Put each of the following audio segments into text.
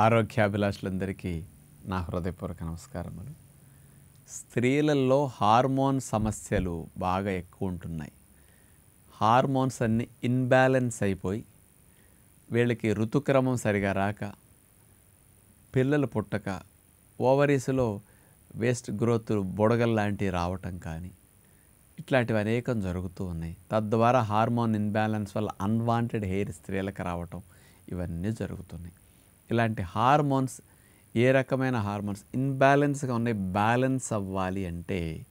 ఆరోగ్యాభిలాషులందరికీ నా హృదయపూర్వక నమస్కారములు. స్త్రీలలో హార్మోన్ సమస్యలు బాగా ఎక్కువ ఉంటున్నాయి హార్మోన్స్ అన్నీ ఇన్బ్యాలెన్స్ అయిపోయి వీళ్ళకి ఋతుక్రమం సరిగా రాక పిల్లలు పుట్టక ఓవరీస్లో వేస్ట్ గ్రోత్ బుడగల్ లాంటివి రావటం కానీ ఇట్లాంటివి అనేకం జరుగుతూ ఉన్నాయి. తద్వారా హార్మోన్ ఇన్బ్యాలెన్స్ వల్ల అన్వాంటెడ్ హెయిర్ స్త్రీలకు రావటం ఇవన్నీ జరుగుతున్నాయి. ఇలాంటి హార్మోన్స్ ఏ రకమైన హార్మోన్స్ ఇన్బ్యాలెన్స్గా ఉన్నాయి బ్యాలెన్స్ అవ్వాలి అంటే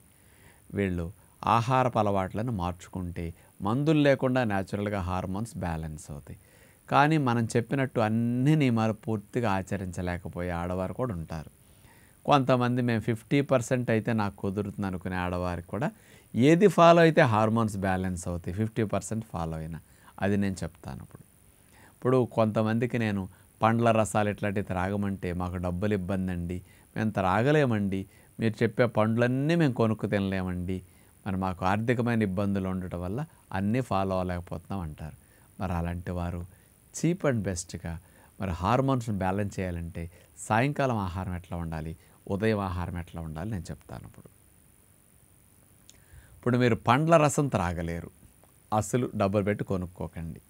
వీళ్ళు ఆహారపు అలవాట్లను మార్చుకుంటే మందులు లేకుండా న్యాచురల్గా హార్మోన్స్ బ్యాలెన్స్ అవుతాయి. కానీ మనం చెప్పినట్టు అన్ని నియమాలు పూర్తిగా ఆచరించలేకపోయే ఆడవారు కూడా ఉంటారు. కొంతమంది మేము ఫిఫ్టీ పర్సెంట్ అయితే నాకు కుదురుతుంది అనుకునే ఆడవారికి కూడా ఏది ఫాలో అయితే హార్మోన్స్ బ్యాలెన్స్ అవుతాయి ఫిఫ్టీ పర్సెంట్ ఫాలో అయినా. అది నేను చెప్తాను ఇప్పుడు. ఇప్పుడు కొంతమందికి నేను పండ్ల రసాలు ఇట్లాంటివి త్రాగమంటే మాకు డబ్బులు ఇబ్బంది అండి మేము త్రాగలేమండి మీరు చెప్పే పండ్లన్నీ మేము కొనుక్కు తినలేమండి. మరి మాకు ఆర్థికమైన ఇబ్బందులు ఉండటం వల్ల అన్నీ ఫాలో అవ్వలేకపోతున్నాం అంటారు. మరి అలాంటి వారు చీప్ అండ్ బెస్ట్గా మరి హార్మోన్స్ని బ్యాలెన్స్ చేయాలంటే సాయంకాలం ఆహారం ఎట్లా ఉండాలి? ఉదయం ఆహారం ఎట్లా ఉండాలి? నేను చెప్తాను ఇప్పుడు. ఇప్పుడు మీరు పండ్ల రసం త్రాగలేరు. అసలు డబ్బులు పెట్టి కొనుక్కోకండి.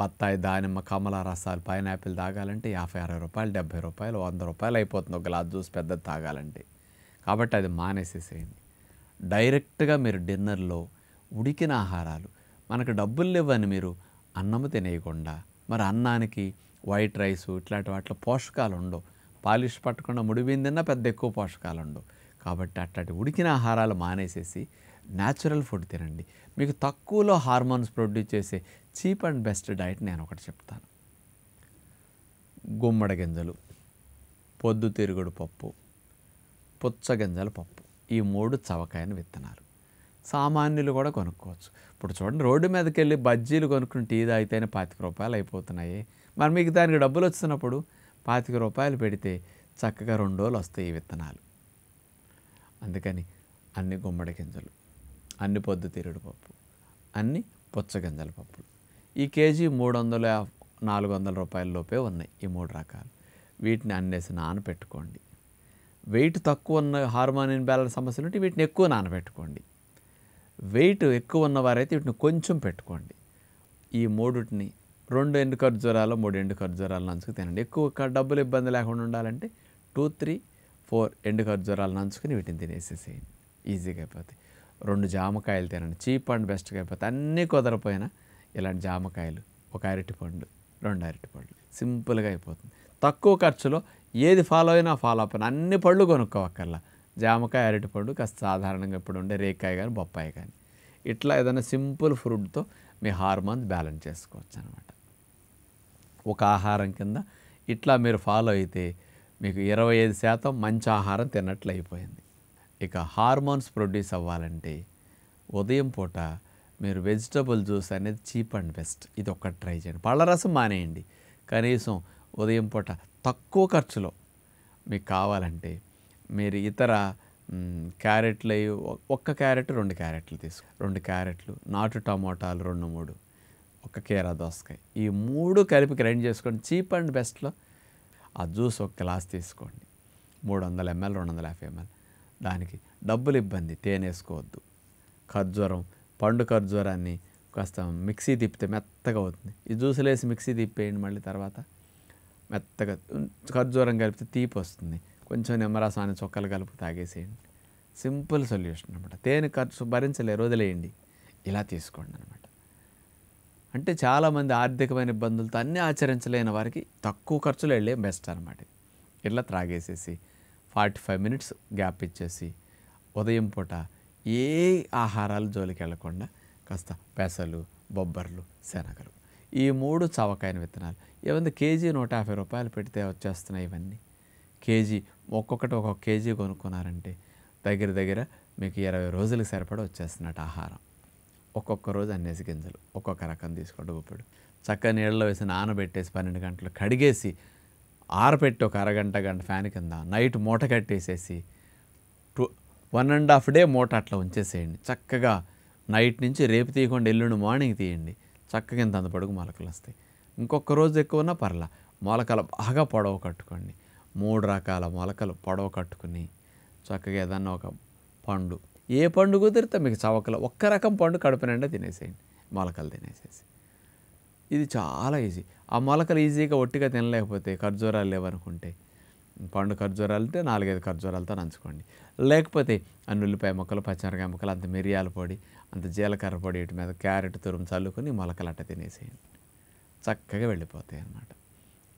బత్తాయి దానిమ్మ కమల రసాలు పైనాపిల్ తాగాలంటే యాభై అరవై రూపాయలు డెబ్బై రూపాయలు వంద రూపాయలు అయిపోతుంది. ఒక గ్లాస్ జ్యూస్ పెద్దది తాగాలంటే. కాబట్టి అది మానేసేసేయండి. డైరెక్ట్గా మీరు డిన్నర్లో ఉడికిన ఆహారాలు మనకు డబ్బులు లేవని మీరు అన్నము తినేయకుండా మరి అన్నానికి వైట్ రైస్ ఇట్లాంటి వాటిలో పోషకాలు ఉండవు. పాలిష్ పట్టకుండా ముడిబింది తిన్నా పెద్ద ఎక్కువ పోషకాలు ఉండవు. కాబట్టి అట్లాంటి ఉడికిన ఆహారాలు మానేసేసి న్యాచురల్ ఫుడ్ తినండి. మీకు తక్కువలో హార్మోన్స్ ప్రొడ్యూస్ చేసే చీప్ అండ్ బెస్ట్ డైట్ నేను ఒకటి చెప్తాను. గుమ్మడి గింజలు పొద్దుతిరుగుడు పప్పు పుచ్చగింజల పప్పు. ఈ మూడు చవకాయన విత్తనాలు. సామాన్యులు కూడా కొనుక్కోవచ్చు. ఇప్పుడు చూడండి రోడ్డు మీదకి వెళ్ళి బజ్జీలు కొనుక్కుని టీ తాగితేనే పాతిక రూపాయలు అయిపోతున్నాయి. మరి మీకు దానికి డబ్బులు వచ్చినప్పుడు పాతిక రూపాయలు పెడితే చక్కగా రెండు రోజులు వస్తాయి ఈ విత్తనాలు. అందుకని అన్ని గుమ్మడి గింజలు అన్ని పొద్దుతిరుగుడు పప్పు అన్ని పుచ్చగింజల పప్పులు. ఈ కేజీ మూడు వందల నాలుగు వందల రూపాయల లోపే ఉన్నాయి ఈ మూడు రకాలు. వీటిని అన్నేసి నానబెట్టుకోండి. వెయిట్ తక్కువ ఉన్న హార్మోన్ ఇన్బ్యాలెన్స్ సమస్యలు ఉంటే వీటిని ఎక్కువ నానబెట్టుకోండి. వెయిట్ ఎక్కువ ఉన్నవారైతే వీటిని కొంచెం పెట్టుకోండి. ఈ మూడుటిని రెండు ఎండు ఖర్జూరాలు మూడు ఎండు ఖర్జూరాలు నంచుకు తినండి. ఎక్కువ డబ్బులు ఇబ్బంది లేకుండా ఉండాలంటే టూ త్రీ ఫోర్ ఎండు ఖర్జూరాలు నంచుకుని వీటిని తినేసేసేయండి. ఈజీగా అయిపోతాయి. రెండు జామకాయలు తినండి. చీప్ అండ్ బెస్ట్గా అయిపోతాయి. అన్నీ కుదరపోయినా ఇలాంటి జామకాయలు ఒక అరటిపండు రెండు అరటిపండ్లు. సింపుల్గా అయిపోతుంది. తక్కువ ఖర్చులో ఏది ఫాలో అయినా ఫాలో అయిపోయినా అన్ని పళ్ళు కొనుక్కోవక్కర్లా. జామకాయ అరటిపండు కాస్త సాధారణంగా ఇప్పుడు ఉండే రేకాయ కానీ బొప్పాయి కానీ ఇట్లా ఏదైనా సింపుల్ ఫ్రూట్తో మీ హార్మోన్స్ బ్యాలెన్స్ చేసుకోవచ్చు అనమాట ఒక ఆహారం కింద ఇట్లా మీరు ఫాలో అయితే మీకు ఇరవై ఐదు శాతం మంచి ఆహారం తిన్నట్లు అయిపోయింది. ఇక హార్మోన్స్ ప్రొడ్యూస్ అవ్వాలంటే ఉదయం పూట మీరు వెజిటబుల్ జ్యూస్ అనేది చీప్ అండ్ బెస్ట్ ఇది ఒక్కటి ట్రై చేయండి. పళ్ళ రసం మానేయండి. కనీసం ఉదయం పూట తక్కువ ఖర్చులో మీకు కావాలంటే మీరు ఇతర క్యారెట్లు అవి ఒక్క క్యారెట్ రెండు క్యారెట్లు తీసుకో. రెండు క్యారెట్లు నాటు టమోటాలు రెండు మూడు ఒక కీరా దోసకాయ. ఈ మూడు కలిపి గ్రైండ్ చేసుకోండి. చీప్ అండ్ బెస్ట్లో ఆ జ్యూస్ ఒక గ్లాస్ తీసుకోండి. మూడు వందల ఎంఎల్ రెండు వందల యాభై ఎంఎల్ దానికి డబ్బులు ఇబ్బంది. తేనె వేసుకోవద్దు ఖర్జూరం పండు ఖర్జూరాన్ని కాస్త మిక్సీ తిప్పితే మెత్తగా అవుతుంది. ఈ జ్యూసులేసి మిక్సీ తిప్పేయండి మళ్ళీ తర్వాత మెత్తగా ఖర్జూరం కలిపితే తీపి వస్తుంది. కొంచెం నిమ్మరసాన్ని చొక్కలు కలుపు తాగేసేయండి. సింపుల్ సొల్యూషన్ అనమాట తేనె ఖర్చు భరించలేరు వదిలేయండి. ఇలా తీసుకోండి అనమాట అంటే చాలామంది ఆర్థికమైన ఇబ్బందులతో అన్నీ ఆచరించలేని వారికి తక్కువ ఖర్చులో వెళ్ళే బెస్ట్ అనమాట ఇట్లా త్రాగేసేసి ఫార్టీ ఫైవ్ మినిట్స్ గ్యాప్ ఇచ్చేసి ఉదయం పూట ఏ ఆహారాలు జోలికి వెళ్ళకుండా కాస్త పెసలు బొబ్బర్లు శనగలు. ఈ మూడు చవకాయన విత్తనాలు. ఏమంటే కేజీ నూట యాభై రూపాయలు పెడితే వచ్చేస్తున్నాయి ఇవన్నీ. కేజీ ఒక్కొక్కటి ఒక్కొక్క కేజీ కొనుక్కున్నారంటే దగ్గర దగ్గర మీకు ఇరవై రోజులకు సరిపడా వచ్చేస్తున్నట్టు ఆహారం. ఒక్కొక్క రోజు అన్నేసి గింజలు ఒక్కొక్క రకం తీసుకోండి గుప్పడు చక్క నీళ్ళలో వేసి నానబెట్టేసి పన్నెండు గంటలు కడిగేసి ఆరపెట్టి ఒక అరగంట గంట ఫ్యాన్ కింద నైట్ మూట కట్టేసేసి వన్ అండ్ హాఫ్ డే మూట అట్లా ఉంచేసేయండి. చక్కగా నైట్ నుంచి రేపు తీయకుండా ఎల్లుండి మార్నింగ్ తీయండి. చక్కగా ఇంత అంత మొలకలు వస్తాయి. ఇంకొక రోజు ఎక్కువ ఉన్నా పర్లా. మొలకలు బాగా పొడవ కట్టుకోండి. మూడు రకాల మొలకలు పొడవ కట్టుకుని చక్కగా ఏదన్నా ఒక పండు. ఏ పండు కుదిరితే మీకు చవకలు. ఒక్క రకం పండు కడుపు నిండా తినేసేయండి. మొలకలు తినేసేసి. ఇది చాలా ఈజీ. ఆ మొలకలు ఈజీగా ఒట్టిగా తినలేకపోతే ఖర్జూరాలు లేవనుకుంటే పండు ఖర్జూరాలు అంటే నాలుగైదు ఖర్జూరాలతో నంచుకోండి. లేకపోతే అన్ని ఉల్లిపాయ ముక్కలు పచ్చిమిరకాయ ముక్కలు అంత మిరియాల పొడి అంత జీలకర్ర పొడి వీటి మీద క్యారెట్ తురుము చల్లుకొని మొలకలు అట్ట తినేసేయండి. చక్కగా వెళ్ళిపోతాయి అన్నమాట.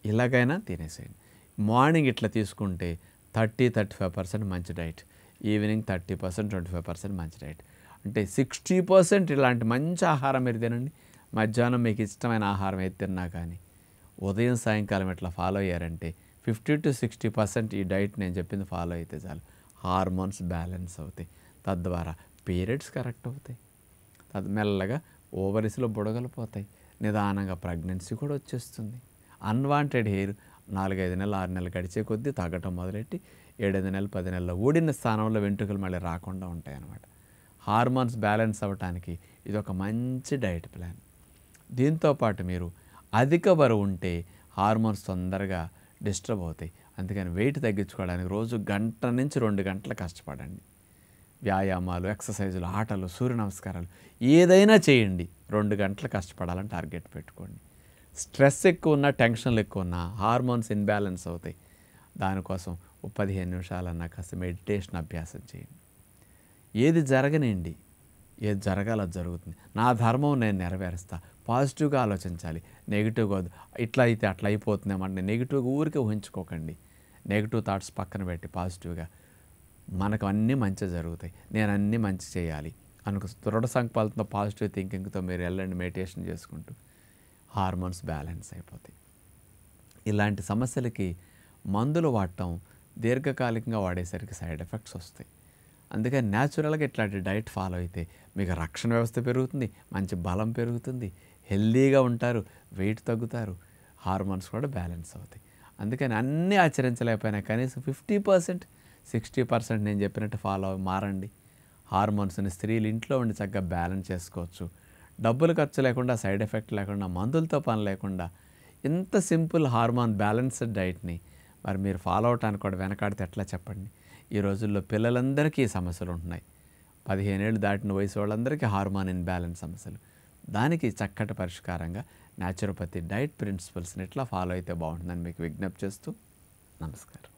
ఇలాగైనా తినేసేయండి. మార్నింగ్ ఇట్లా తీసుకుంటే థర్టీ థర్టీ ఫైవ్ పర్సెంట్ మంచి diet. Evening thirty percent twenty five percent మంచి డైట్. అంటే సిక్స్టీ పర్సెంట్ ఇలాంటి మంచి ఆహారం మీరు తినండి. మధ్యాహ్నం మీకు ఇష్టమైన ఆహారం ఏది తిన్నా కానీ ఉదయం సాయంకాలం ఇట్లా ఫాలో అయ్యారంటే ఫిఫ్టీ టు సిక్స్టీ పర్సెంట్ ఈ డైట్ నేను చెప్పింది ఫాలో అయితే చాలు. హార్మోన్స్ బ్యాలెన్స్ అవుతాయి. తద్వారా పీరియడ్స్ కరెక్ట్ అవుతాయి. తద్ మెల్లగా ఓవరీస్లో బుడగలు పోతాయి. నిదానంగా ప్రెగ్నెన్సీ కూడా వచ్చేస్తుంది. అన్వాంటెడ్ హెయిర్ నాలుగైదు నెలలు ఆరు నెలలు గడిచే కొద్దీ తగ్గటం మొదలెట్టి ఏడైదు నెలలు పది నెలలు ఊడిన స్థానంలో వెంట్రుకలు మళ్ళీ రాకుండా ఉంటాయి అన్నమాట హార్మోన్స్ బ్యాలెన్స్ అవ్వటానికి ఇది ఒక మంచి డైట్ ప్లాన్. దీంతోపాటు మీరు అధిక బరువు ఉంటే హార్మోన్స్ తొందరగా డిస్టర్బ్ అవుతాయి. అందుకని వెయిట్ తగ్గించుకోవడానికి రోజు గంట నుంచి రెండు గంటలు కష్టపడండి. వ్యాయామాలు ఎక్సర్సైజులు ఆటలు సూర్య నమస్కారాలు ఏదైనా చేయండి. రెండు గంటలు కష్టపడాలని టార్గెట్ పెట్టుకోండి. స్ట్రెస్ ఎక్కువ ఉన్నా టెన్షన్లు ఎక్కువ ఉన్నా హార్మోన్స్ ఇన్బ్యాలెన్స్ అవుతాయి. దానికోసం పదిహేను నిమిషాలన్నా కాస్త మెడిటేషన్ అభ్యాసం చేయండి. ఏది జరగనండి ఏది జరగాల జరుగుతుంది. నా ధర్మం నేను నెరవేరుస్తా. పాజిటివ్గా ఆలోచించాలి. నెగిటివ్ కాదు. ఇట్లా అయితే అట్లా అయిపోతుందేమంటే నెగిటివ్గా ఊరికే ఊహించుకోకండి. నెగిటివ్ థాట్స్ పక్కన పెట్టి పాజిటివ్గా. మనకు అన్నీ మంచి జరుగుతాయి. నేను అన్నీ మంచి చేయాలి అనుకు దృఢ సంకల్పంతో పాజిటివ్ థింకింగ్తో మీరు వెళ్ళండి మెడిటేషన్ చేసుకుంటూ. హార్మోన్స్ బ్యాలెన్స్ అయిపోతాయి. ఇలాంటి సమస్యలకి మందులు వాడటం దీర్ఘకాలికంగా వాడేసరికి సైడ్ ఎఫెక్ట్స్ వస్తాయి. అందుకే న్యాచురల్గా ఇట్లాంటి డైట్ ఫాలో అయితే మీకు రక్షణ వ్యవస్థ పెరుగుతుంది మంచి బలం పెరుగుతుంది హెల్దీగా ఉంటారు వెయిట్ తగ్గుతారు హార్మోన్స్ కూడా బ్యాలెన్స్ అవుతాయి. అందుకని అన్నీ ఆచరించలేకపోయినా కనీసం ఫిఫ్టీ పర్సెంట్ సిక్స్టీ పర్సెంట్ నేను చెప్పినట్టు ఫాలో మారండి. హార్మోన్స్ని స్త్రీలు ఇంట్లో ఉండి చక్కగా బ్యాలెన్స్ చేసుకోవచ్చు. డబ్బులు ఖర్చు లేకుండా సైడ్ ఎఫెక్ట్ లేకుండా మందులతో పని లేకుండా ఇంత సింపుల్ హార్మోన్ బ్యాలెన్స్డ్ డైట్ని మరి మీరు ఫాలో అవటానికి కూడా వెనకాడితే ఎట్లా చెప్పండి? ఈ రోజుల్లో పిల్లలందరికీ ఈ సమస్యలు ఉంటున్నాయి. పదిహేనేళ్ళు దాటిన వయసు వాళ్ళందరికీ హార్మోన్ ఇన్బ్యాలెన్స్ సమస్యలు. దానికి చక్కటి పరిష్కారంగా న్యాచురోపతి డైట్ ప్రిన్సిపల్స్ని ఎట్లా ఫాలో అయితే బాగుంటుందని మీకు విజ్ఞప్తి చేస్తూ నమస్కారం.